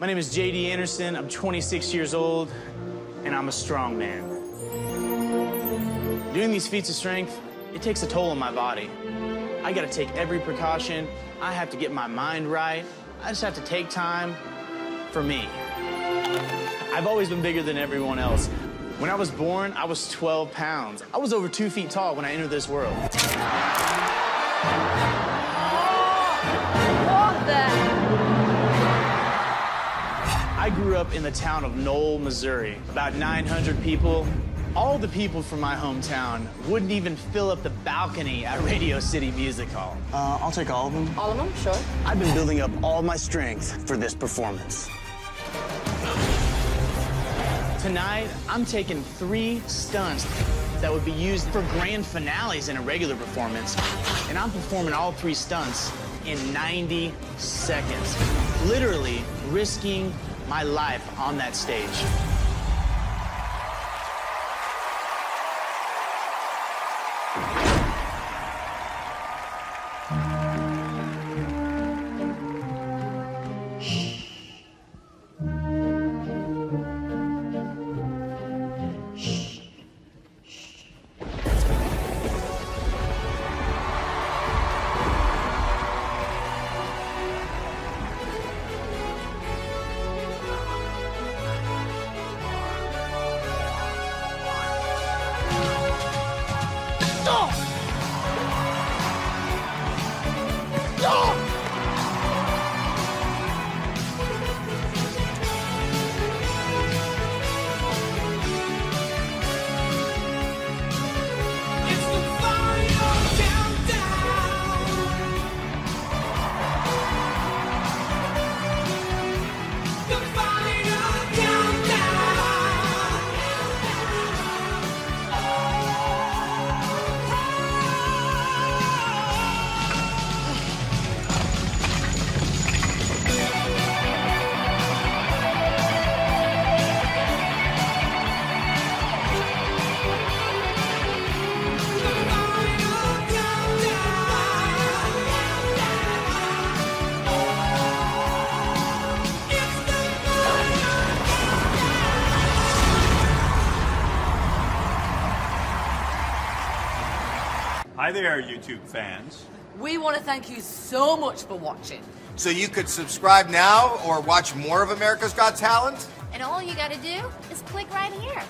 My name is JD Anderson. I'm 26 years old, and I'm a strong man. Doing these feats of strength, it takes a toll on my body. I gotta take every precaution. I have to get my mind right. I just have to take time for me. I've always been bigger than everyone else. When I was born, I was 12 pounds. I was over two feet tall when I entered this world. Up in the town of Knoll, Missouri, about 900 people. All the people from my hometown wouldn't even fill up the balcony at Radio City Music Hall. Uh, I'll take all of them. All of them? Sure. I've been building up all my strength for this performance. Tonight, I'm taking three stunts that would be used for grand finales in a regular performance, and I'm performing all three stunts in 90 seconds, literally risking my life on that stage. Hi there, YouTube fans. We want to thank you so much for watching. So you could subscribe now or watch more of America's Got Talent? And all you gotta do is click right here.